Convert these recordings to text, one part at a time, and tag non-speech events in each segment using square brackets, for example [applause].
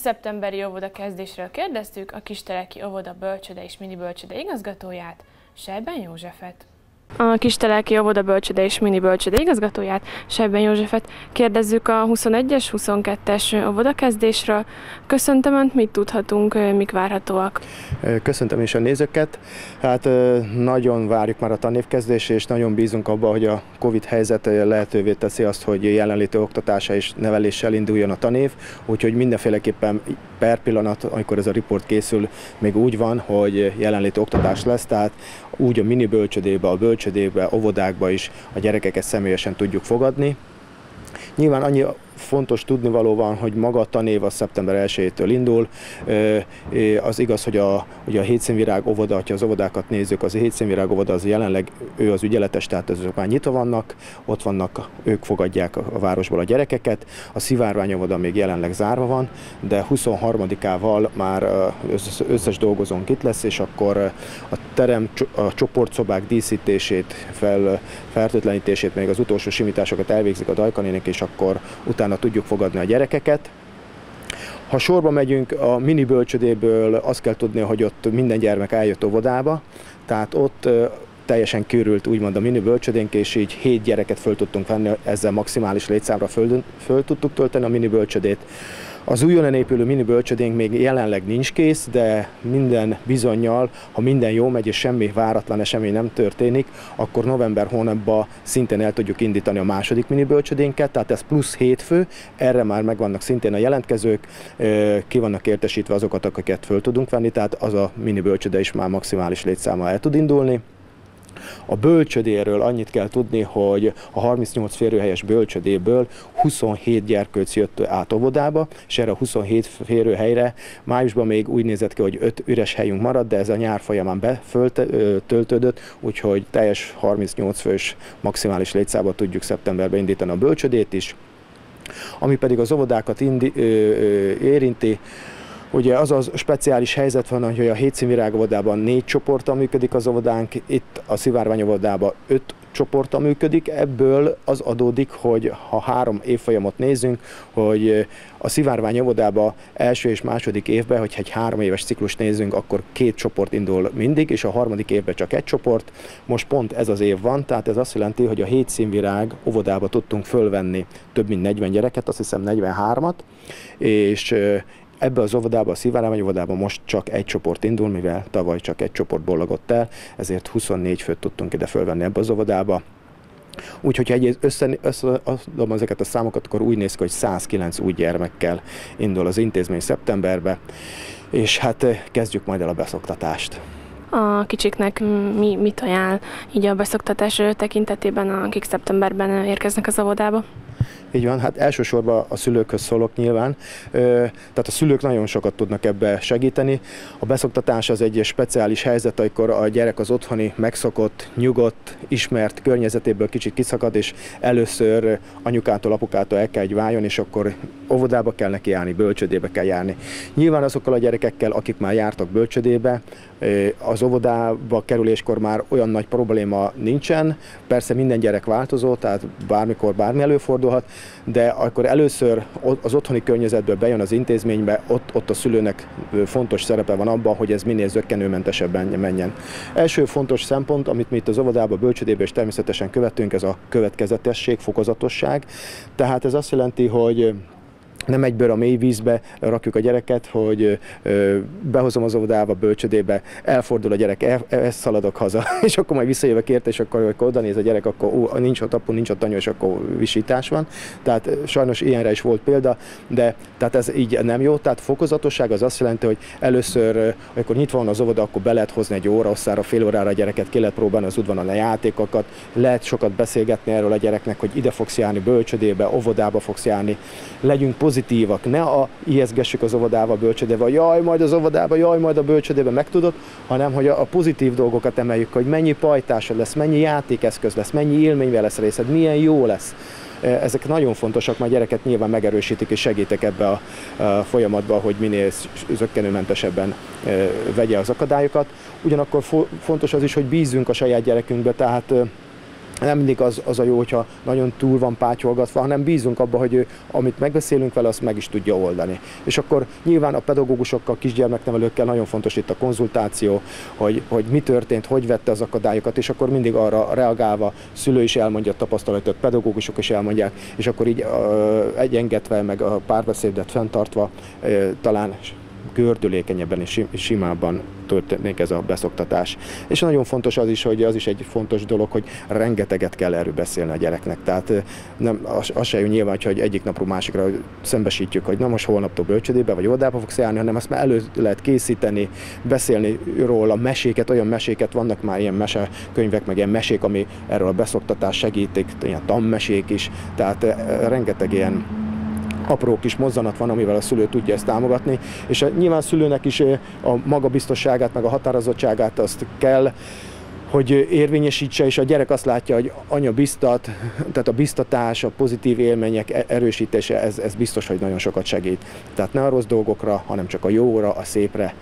szeptemberi óvoda kezdésről kérdeztük a Kisteleki óvoda bölcsöde és mini bölcsöde igazgatóját, Sejben Józsefet. A Kisteleki óvoda bölcsöde és mini bölcsöde igazgatóját, Sejben Józsefet kérdezzük a 21-es, 22-es óvodakezdésről. Köszöntöm Önt, mit tudhatunk, mik várhatóak? Köszöntöm is a nézőket. Hát nagyon várjuk már a tanévkezdés, és nagyon bízunk abban, hogy a Covid helyzet lehetővé teszi azt, hogy jelenlétő oktatása és neveléssel induljon a tanév, úgyhogy mindenféleképpen per pillanat, amikor ez a riport készül, még úgy van, hogy jelenlétő oktatás lesz, tehát úgy a mini bölcsödébe, a bölcsödébe, óvodákba is a gyerekeket személyesen tudjuk fogadni. Nyilván annyi fontos tudnivaló van, hogy maga a tanév a szeptember 1-től indul. Az igaz, hogy a, ugye a hétszínvirág óvoda, ha az óvodákat nézzük, az a hétszínvirág óvoda az jelenleg ő az ügyeletes, tehát azok már nyitva vannak, ott vannak, ők fogadják a városból a gyerekeket. A szivárvány óvoda még jelenleg zárva van, de 23-ával már összes dolgozónk itt lesz, és akkor a terem, a csoportszobák díszítését, fel, fertőtlenítését, még az utolsó simításokat elvégzik a dajkanének, és akkor utána tudjuk fogadni a gyerekeket. Ha sorba megyünk a mini bölcsödéből, azt kell tudni, hogy ott minden gyermek eljött óvodába, tehát ott teljesen körült úgymond a mini bölcsödénk, és így hét gyereket föl tudtunk venni, ezzel maximális létszámra föl, föl tudtuk tölteni a mini bölcsödét. Az újonnan épülő mini bölcsödénk még jelenleg nincs kész, de minden bizonyal, ha minden jó megy és semmi váratlan esemény nem történik, akkor november hónapban szintén el tudjuk indítani a második mini bölcsödénket, tehát ez plusz hétfő, erre már megvannak szintén a jelentkezők, ki vannak értesítve azokat, akiket föl tudunk venni, tehát az a mini bölcsöde is már maximális létszáma el tud indulni. A bölcsödéről annyit kell tudni, hogy a 38 férőhelyes bölcsödéből 27 gyerkőc jött át óvodába, és erre a 27 férőhelyre májusban még úgy nézett ki, hogy 5 üres helyünk maradt, de ez a nyár folyamán beföltődött, úgyhogy teljes 38 fős maximális létszámba tudjuk szeptemberben indítani a bölcsödét is. Ami pedig az óvodákat indi, ö, ö, érinti, Ugye az az speciális helyzet van, hogy a Hétszínvirág óvodában négy csoporta működik az óvodánk, itt a Szivárvány óvodában öt csoporta működik, ebből az adódik, hogy ha három évfolyamot nézünk, hogy a Szivárvány óvodába első és második évben, hogyha egy három éves ciklus nézünk, akkor két csoport indul mindig, és a harmadik évben csak egy csoport. Most pont ez az év van, tehát ez azt jelenti, hogy a hét színvirág óvodába tudtunk fölvenni több mint 40 gyereket, azt hiszem 43-at, és Ebbe az óvodába, a Szivárvány óvodába most csak egy csoport indul, mivel tavaly csak egy csoport bollagott el, ezért 24 főt tudtunk ide fölvenni ebbe az óvodába. Úgyhogy ha egy össze, összeadom ezeket a számokat, akkor úgy néz ki, hogy 109 új gyermekkel indul az intézmény szeptemberbe, és hát eh, kezdjük majd el a beszoktatást a kicsiknek mi, mit ajánl így a beszoktatás tekintetében, akik szeptemberben érkeznek az óvodába? Így van, hát elsősorban a szülőkhöz szólok nyilván, tehát a szülők nagyon sokat tudnak ebbe segíteni. A beszoktatás az egy speciális helyzet, amikor a gyerek az otthoni megszokott, nyugodt, ismert környezetéből kicsit kiszakad, és először anyukától, apukától el kell, hogy váljon, és akkor óvodába kell neki járni, bölcsödébe kell járni. Nyilván azokkal a gyerekekkel, akik már jártak bölcsödébe, az óvodába kerüléskor már olyan nagy probléma nincsen. Persze minden gyerek változó, tehát bármikor bármi előfordulhat, de akkor először az otthoni környezetből bejön az intézménybe, ott, ott a szülőnek fontos szerepe van abban, hogy ez minél zöggenőmentesebben menjen. Első fontos szempont, amit mi itt az óvodába, bölcsödébe és természetesen követünk, ez a következetesség, fokozatosság. Tehát ez azt jelenti, hogy nem egyből a mély vízbe rakjuk a gyereket, hogy behozom az óvodába, bölcsödébe, elfordul a gyerek, el, el szaladok haza, [laughs] és akkor majd visszajövök érte, és akkor, amikor oda néz a gyerek, akkor ó, nincs ott apu, nincs ott anya, és akkor visítás van. Tehát sajnos ilyenre is volt példa, de tehát ez így nem jó. Tehát fokozatosság az azt jelenti, hogy először, amikor nyitva van az óvoda, akkor be lehet hozni egy óra, osszára, fél órára a gyereket, ki lehet próbálni az udvaron a játékokat, lehet sokat beszélgetni erről a gyereknek, hogy ide fogsz járni, bölcsödébe, óvodába fogsz járni, legyünk pozitívak, ne a ijeszgessük az óvodába, a bölcsödébe, jaj, majd az óvodába, jaj, majd a bölcsödébe megtudod, hanem hogy a, a pozitív dolgokat emeljük, hogy mennyi pajtásod lesz, mennyi játékeszköz lesz, mennyi élményvel lesz részed, milyen jó lesz. E, ezek nagyon fontosak, mert gyereket nyilván megerősítik és segítek ebbe a, a folyamatba, hogy minél zöggenőmentesebben e, vegye az akadályokat. Ugyanakkor fontos az is, hogy bízunk a saját gyerekünkbe, tehát nem mindig az, az a jó, hogyha nagyon túl van pátyolgatva, hanem bízunk abba, hogy ő, amit megbeszélünk vele, azt meg is tudja oldani. És akkor nyilván a pedagógusokkal, kisgyermeknevelőkkel nagyon fontos itt a konzultáció, hogy, hogy mi történt, hogy vette az akadályokat, és akkor mindig arra reagálva szülő is elmondja a tapasztalatot, pedagógusok is elmondják, és akkor így uh, egyengetve, meg a párbeszédet fenntartva uh, talán gördülékenyebben és simábban történik ez a beszoktatás. És nagyon fontos az is, hogy az is egy fontos dolog, hogy rengeteget kell erről beszélni a gyereknek. Tehát nem, az, az se jó nyilván, hogy egyik napról másikra szembesítjük, hogy na most holnaptól bölcsödébe vagy odába fogsz járni, hanem azt már elő lehet készíteni, beszélni róla, meséket, olyan meséket, vannak már ilyen mesekönyvek, meg ilyen mesék, ami erről a beszoktatás segítik, ilyen tanmesék is, tehát rengeteg ilyen apró kis mozzanat van, amivel a szülő tudja ezt támogatni, és nyilván a szülőnek is a magabiztosságát, meg a határozottságát azt kell, hogy érvényesítse, és a gyerek azt látja, hogy anya biztat, tehát a biztatás, a pozitív élmények e-, erősítése, ez, ez biztos, hogy nagyon sokat segít. Tehát ne a rossz dolgokra, hanem csak a jóra, a szépre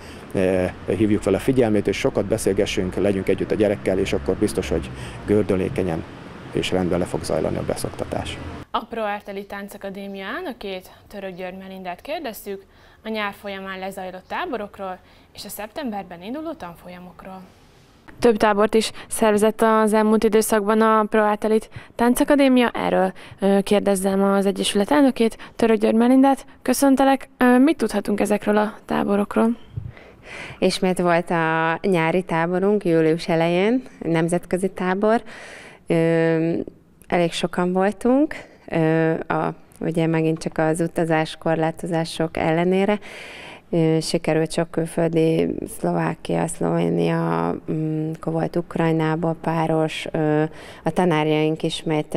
hívjuk fel a figyelmét, és sokat beszélgessünk, legyünk együtt a gyerekkel, és akkor biztos, hogy gördülékenyen és rendben le fog zajlani a beszoktatás. A Proárteli Táncakadémián a két Török György Melindát kérdeztük, a nyár folyamán lezajlott táborokról és a szeptemberben induló tanfolyamokról. Több tábort is szervezett az elmúlt időszakban a Proártelit Táncakadémia. Erről kérdezzem az Egyesület elnökét, Török György Melindát. Köszöntelek. Mit tudhatunk ezekről a táborokról? Ismét volt a nyári táborunk július elején, nemzetközi tábor. Elég sokan voltunk, a, ugye megint csak az utazás korlátozások ellenére. Sikerült sok külföldi, Szlovákia, Szlovénia, mm, akkor volt Ukrajnából páros, a tanárjaink ismét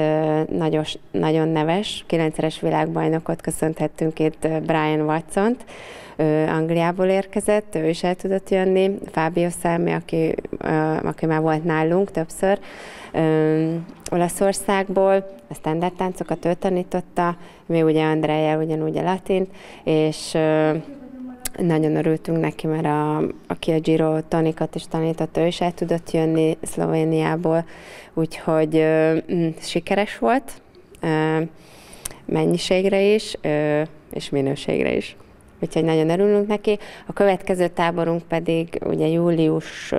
nagyon, nagyon neves, kilencszeres világbajnokot köszönhettünk itt Brian Watson-t, Angliából érkezett, ő is el tudott jönni, Fábio Számi, aki, aki már volt nálunk többször, Olaszországból, a standard táncokat ő tanította, mi ugye Andrea ugyanúgy a latint, és nagyon örültünk neki, mert a, aki a Giro tanikat is tanított, ő is el tudott jönni Szlovéniából, úgyhogy ö, mm, sikeres volt ö, mennyiségre is, ö, és minőségre is. Úgyhogy nagyon örülünk neki. A következő táborunk pedig ugye július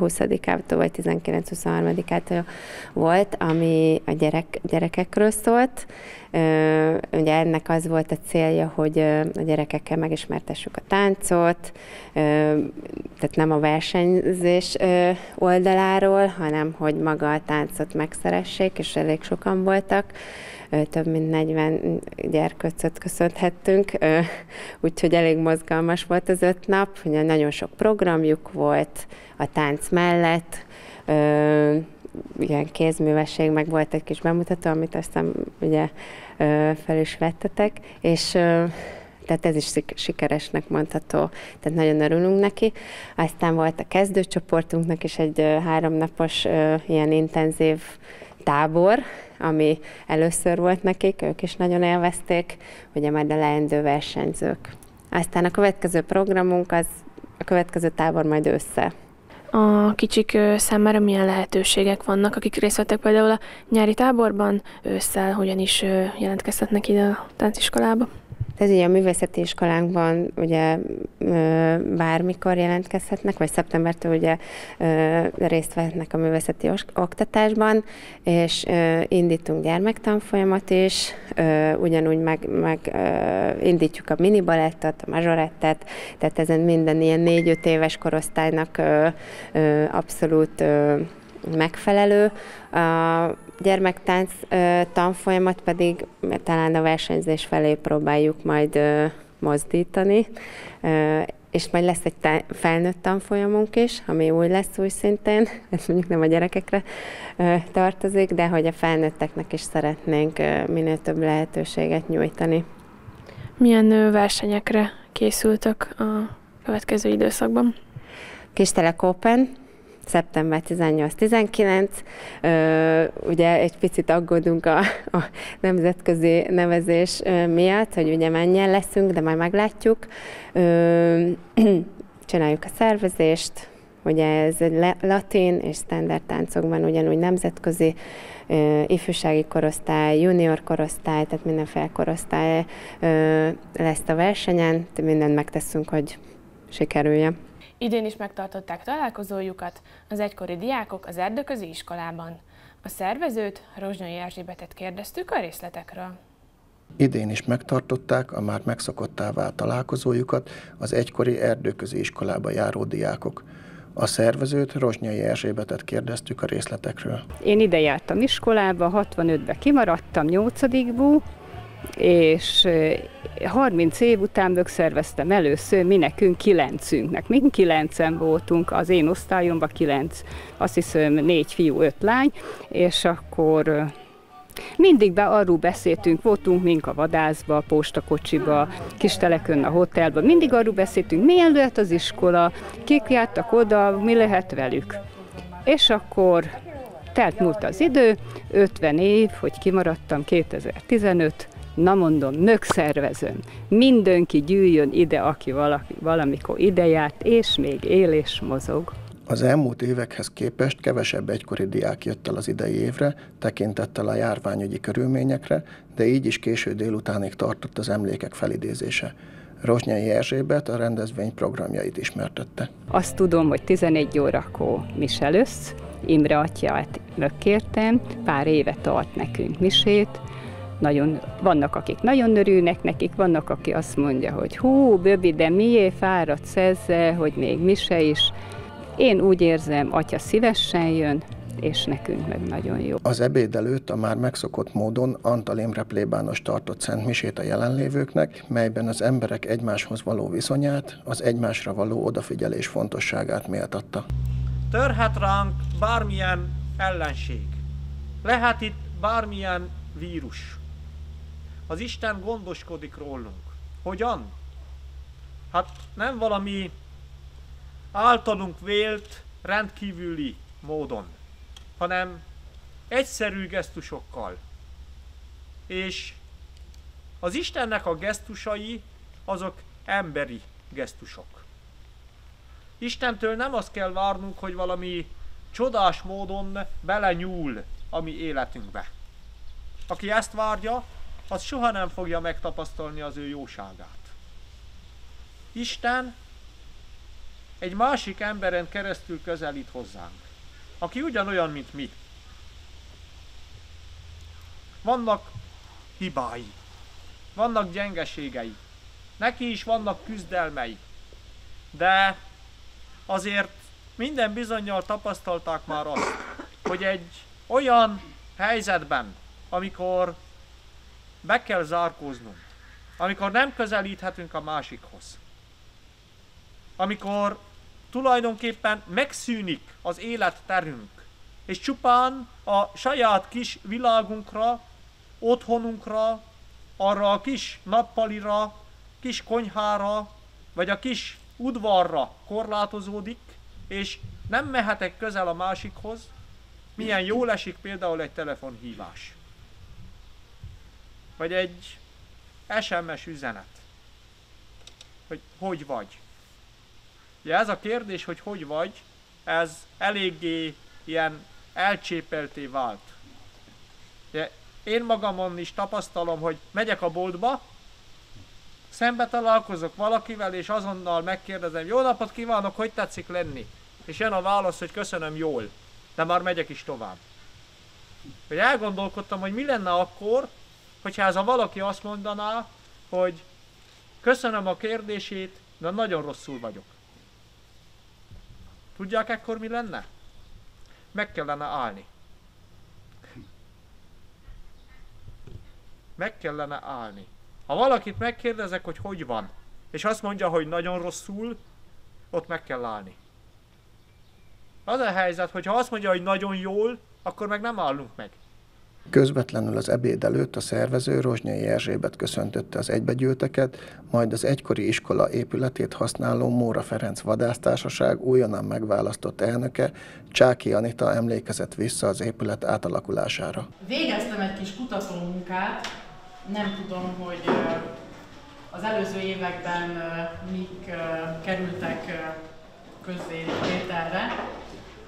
20-ától vagy 19-23-ától volt, ami a gyerek, gyerekekről szólt. Ugye ennek az volt a célja, hogy a gyerekekkel megismertessük a táncot, tehát nem a versenyzés oldaláról, hanem hogy maga a táncot megszeressék, és elég sokan voltak több mint 40 gyerkőcöt köszönhettünk, úgyhogy elég mozgalmas volt az öt nap, ugye nagyon sok programjuk volt a tánc mellett, ilyen kézművesség, meg volt egy kis bemutató, amit aztán ugye fel is vettetek, és tehát ez is sikeresnek mondható, tehát nagyon örülünk neki. Aztán volt a kezdőcsoportunknak is egy háromnapos ilyen intenzív tábor, ami először volt nekik, ők is nagyon élvezték, ugye majd a leendő versenyzők. Aztán a következő programunk az a következő tábor majd össze. A kicsik számára milyen lehetőségek vannak, akik részt vettek például a nyári táborban, ősszel hogyan is jelentkezhetnek ide a tánciskolába? Ez ugye a művészeti iskolánkban ugye bármikor jelentkezhetnek, vagy szeptembertől ugye részt vehetnek a művészeti oktatásban, és indítunk gyermektanfolyamat is, ugyanúgy meg, meg indítjuk a mini balettet, a majorettet, tehát ezen minden ilyen négy-öt éves korosztálynak abszolút megfelelő. A gyermektánc tanfolyamat pedig talán a versenyzés felé próbáljuk majd mozdítani, és majd lesz egy felnőtt tanfolyamunk is, ami új lesz új szintén, [laughs] ez mondjuk nem a gyerekekre tartozik, de hogy a felnőtteknek is szeretnénk minél több lehetőséget nyújtani. Milyen versenyekre készültek a következő időszakban? Kistelek Open, szeptember 18-19. Ugye egy picit aggódunk a, a nemzetközi nevezés miatt, hogy ugye mennyien leszünk, de majd meglátjuk. Csináljuk a szervezést, Ugye ez latin és standard táncokban ugyanúgy nemzetközi ifjúsági korosztály, junior korosztály, tehát minden felkorosztály lesz a versenyen, mindent megteszünk, hogy sikerülje. Idén is megtartották találkozójukat az egykori diákok az erdőközi iskolában. A szervezőt, Rozsnyai Erzsébetet kérdeztük a részletekről. Idén is megtartották a már megszokottá vált találkozójukat az egykori erdőközi iskolába járó diákok. A szervezőt, Rozsnyai Erzsébetet kérdeztük a részletekről. Én ide jártam iskolába, 65-ben kimaradtam, 8 és 30 év után megszerveztem először mi nekünk kilencünknek. Mi kilencen voltunk, az én osztályomban kilenc, azt hiszem négy fiú, öt lány, és akkor mindig be arról beszéltünk, voltunk mink a vadászba, a postakocsiba, Kistelekön a hotelba, mindig arról beszéltünk, milyen lehet az iskola, kik jártak oda, mi lehet velük. És akkor telt múlt az idő, 50 év, hogy kimaradtam, 2015, na mondom, megszervezem, mindenki gyűjjön ide, aki valaki, valamikor ide járt, és még él és mozog. Az elmúlt évekhez képest kevesebb egykori diák jött el az idei évre, tekintettel a járványügyi körülményekre, de így is késő délutánig tartott az emlékek felidézése. Rozsnyai Erzsébet a rendezvény programjait ismertette. Azt tudom, hogy 11 órakor Miselősz, Imre atyát megkértem, pár éve tart nekünk misét, nagyon, vannak, akik nagyon örülnek nekik, vannak, aki azt mondja, hogy hú, Böbi, de miért fáradsz ezzel, hogy még mise is. Én úgy érzem, atya szívesen jön, és nekünk meg nagyon jó. Az ebéd előtt a már megszokott módon Antal Imre plébános tartott szent misét a jelenlévőknek, melyben az emberek egymáshoz való viszonyát, az egymásra való odafigyelés fontosságát méltatta. Törhet ránk bármilyen ellenség. Lehet itt bármilyen vírus. Az Isten gondoskodik rólunk. Hogyan? Hát nem valami általunk vélt rendkívüli módon, hanem egyszerű gesztusokkal. És az Istennek a gesztusai azok emberi gesztusok. Istentől nem azt kell várnunk, hogy valami csodás módon belenyúl a mi életünkbe. Aki ezt várja, az soha nem fogja megtapasztalni az ő jóságát. Isten egy másik emberen keresztül közelít hozzánk, aki ugyanolyan, mint mi. Vannak hibái, vannak gyengeségei, neki is vannak küzdelmei, de azért minden bizonyal tapasztalták már azt, hogy egy olyan helyzetben, amikor be kell zárkóznunk, amikor nem közelíthetünk a másikhoz, amikor tulajdonképpen megszűnik az életterünk, és csupán a saját kis világunkra, otthonunkra, arra a kis nappalira, kis konyhára, vagy a kis udvarra korlátozódik, és nem mehetek közel a másikhoz, milyen jól esik például egy telefonhívás. Vagy egy SMS üzenet. Hogy hogy vagy. Ugye ez a kérdés, hogy hogy vagy, ez eléggé ilyen elcsépelté vált. Ugye én magamon is tapasztalom, hogy megyek a boltba, szembe találkozok valakivel, és azonnal megkérdezem, jó napot kívánok, hogy tetszik lenni? És jön a válasz, hogy köszönöm jól, de már megyek is tovább. Hogy elgondolkodtam, hogy mi lenne akkor, hogyha ez a valaki azt mondaná, hogy köszönöm a kérdését, de nagyon rosszul vagyok. Tudják ekkor mi lenne? Meg kellene állni. Meg kellene állni. Ha valakit megkérdezek, hogy hogy van, és azt mondja, hogy nagyon rosszul, ott meg kell állni. Az a helyzet, hogy ha azt mondja, hogy nagyon jól, akkor meg nem állunk meg. Közvetlenül az ebéd előtt a szervező Rozsnyai Erzsébet köszöntötte az egybegyűlteket, majd az egykori iskola épületét használó Móra Ferenc vadásztársaság újonnan megválasztott elnöke Csáki Anita emlékezett vissza az épület átalakulására. Végeztem egy kis kutatómunkát, nem tudom, hogy az előző években mik kerültek közzétételre.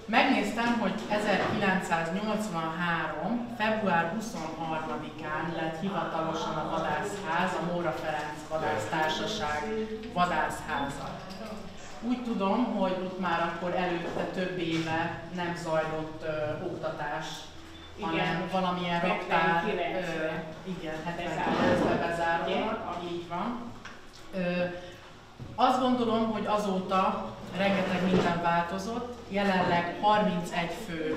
Megnéztem, hogy 1983. február 23-án lett hivatalosan a vadászház, a Móra Ferenc Vadásztársaság vadászháza. Úgy tudom, hogy ott már akkor előtte több éve nem zajlott ö, oktatás, igen, hanem valamilyen raktár, ö, igen, 79-ben bezárva, így van. Ö, azt gondolom, hogy azóta rengeteg minden változott. Jelenleg 31 fő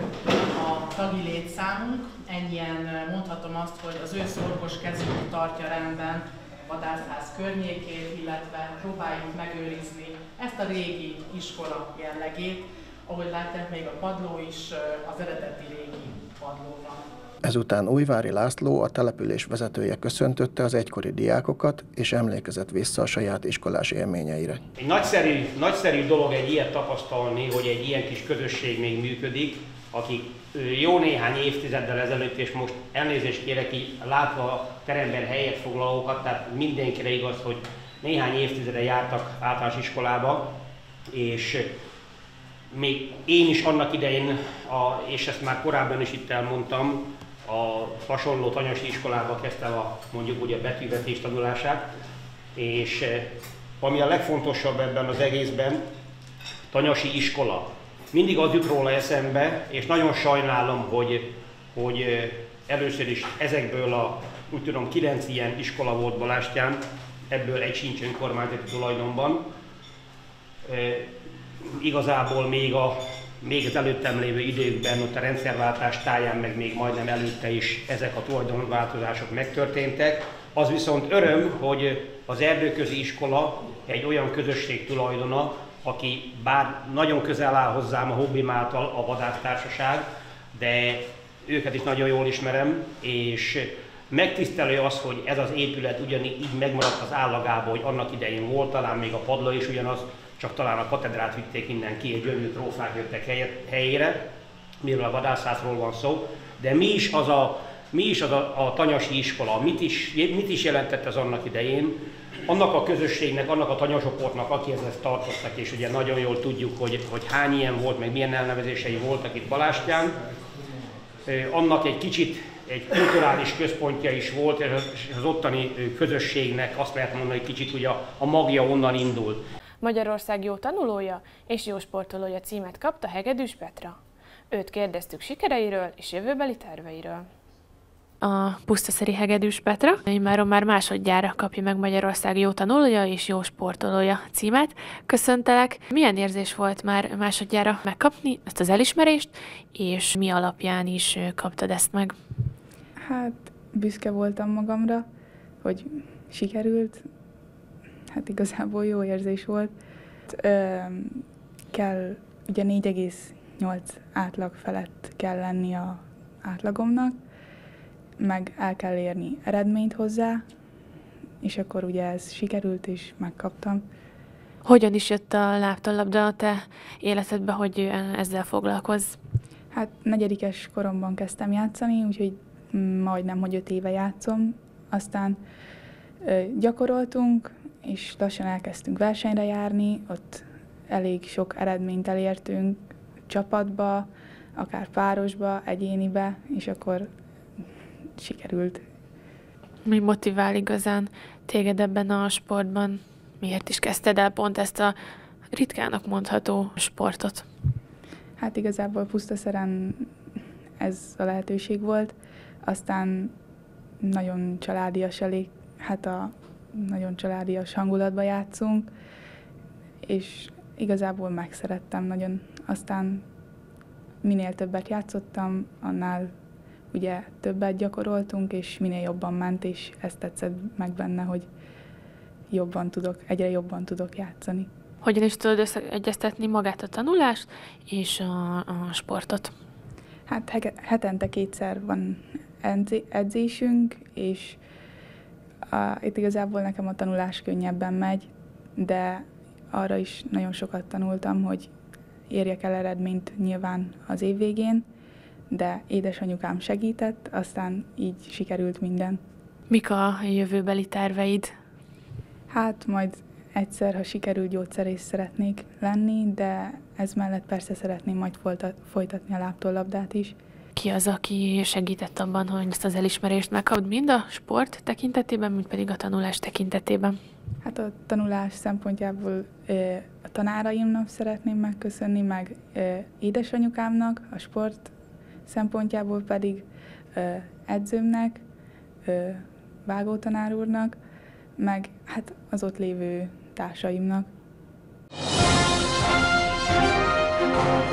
a tagi létszámunk. Ennyien mondhatom azt, hogy az ő szorgos kezük tartja rendben a vadászház környékét, illetve próbáljuk megőrizni ezt a régi iskola jellegét. Ahogy látják, még a padló is az eredeti régi Ezután Újvári László, a település vezetője köszöntötte az egykori diákokat, és emlékezett vissza a saját iskolás élményeire. Egy nagyszerű, nagyszerű dolog egy ilyet tapasztalni, hogy egy ilyen kis közösség még működik, akik jó néhány évtizeddel ezelőtt, és most elnézést kérek így látva a teremben helyet foglalókat, tehát mindenkire igaz, hogy néhány évtizede jártak általános iskolába, és még én is annak idején, a, és ezt már korábban is itt elmondtam, a hasonló tanyasi iskolába kezdtem a, mondjuk úgy a betűvetés tanulását, és eh, ami a legfontosabb ebben az egészben, tanyasi iskola. Mindig az jut róla eszembe, és nagyon sajnálom, hogy, hogy eh, először is ezekből a, úgy tudom, kilenc ilyen iskola volt Balástyán, ebből egy sincs önkormányzati tulajdonban. Igazából még a még az előttem lévő időkben, ott a rendszerváltás táján, meg még majdnem előtte is ezek a tulajdonváltozások megtörténtek. Az viszont öröm, hogy az erdőközi iskola egy olyan közösség tulajdona, aki bár nagyon közel áll hozzám a hobbim által a vadásztársaság, de őket is nagyon jól ismerem, és megtisztelő az, hogy ez az épület ugyanígy így megmaradt az állagába, hogy annak idején volt, talán még a padló is ugyanaz, csak talán a katedrát vitték innen ki, egy gyönyörű trófák jöttek helyére, miről a vadászátról van szó, de mi is az a, mi is az a, a tanyasi iskola, mit is, mit is jelentett ez annak idején, annak a közösségnek, annak a tanyasoportnak, akihez ezt tartottak, és ugye nagyon jól tudjuk, hogy, hogy hány ilyen volt, meg milyen elnevezései voltak itt Balástyán, annak egy kicsit egy kulturális központja is volt, és az ottani közösségnek azt lehet mondani, hogy kicsit ugye a magja onnan indult. Magyarország jó tanulója és jó sportolója címet kapta Hegedűs Petra. Őt kérdeztük sikereiről és jövőbeli terveiről. A pusztaszeri Hegedűs Petra, immáron már másodjára kapja meg Magyarország jó tanulója és jó sportolója címet. Köszöntelek! Milyen érzés volt már másodjára megkapni ezt az elismerést, és mi alapján is kaptad ezt meg? Hát büszke voltam magamra, hogy sikerült, hát igazából jó érzés volt. Ö, kell, ugye 4,8 átlag felett kell lenni a átlagomnak, meg el kell érni eredményt hozzá, és akkor ugye ez sikerült, és megkaptam. Hogyan is jött a láptalabda a te életedbe, hogy ezzel foglalkozz? Hát negyedikes koromban kezdtem játszani, úgyhogy majdnem, hogy öt éve játszom. Aztán ö, gyakoroltunk, és lassan elkezdtünk versenyre járni, ott elég sok eredményt elértünk csapatba, akár párosba, egyénibe, és akkor sikerült. Mi motivál igazán téged ebben a sportban? Miért is kezdted el pont ezt a ritkának mondható sportot? Hát igazából pusztaszeren ez a lehetőség volt, aztán nagyon családias elég, hát a nagyon családias hangulatba játszunk, és igazából megszerettem nagyon. Aztán minél többet játszottam, annál ugye többet gyakoroltunk, és minél jobban ment, és ezt tetszett meg benne, hogy jobban tudok, egyre jobban tudok játszani. Hogyan is tudod összeegyeztetni magát a tanulást és a, a sportot? Hát hetente kétszer van edzésünk, és a, itt igazából nekem a tanulás könnyebben megy, de arra is nagyon sokat tanultam, hogy érjek el eredményt nyilván az év végén, de édesanyukám segített, aztán így sikerült minden. Mik a jövőbeli terveid? Hát majd egyszer, ha sikerül, gyógyszerész szeretnék lenni, de ez mellett persze szeretném majd folytatni a láptól is ki az, aki segített abban, hogy ezt az elismerést megkapd mind a sport tekintetében, mind pedig a tanulás tekintetében? Hát a tanulás szempontjából a tanáraimnak szeretném megköszönni, meg édesanyukámnak, a sport szempontjából pedig edzőmnek, vágó úrnak, meg hát az ott lévő társaimnak. Thank you.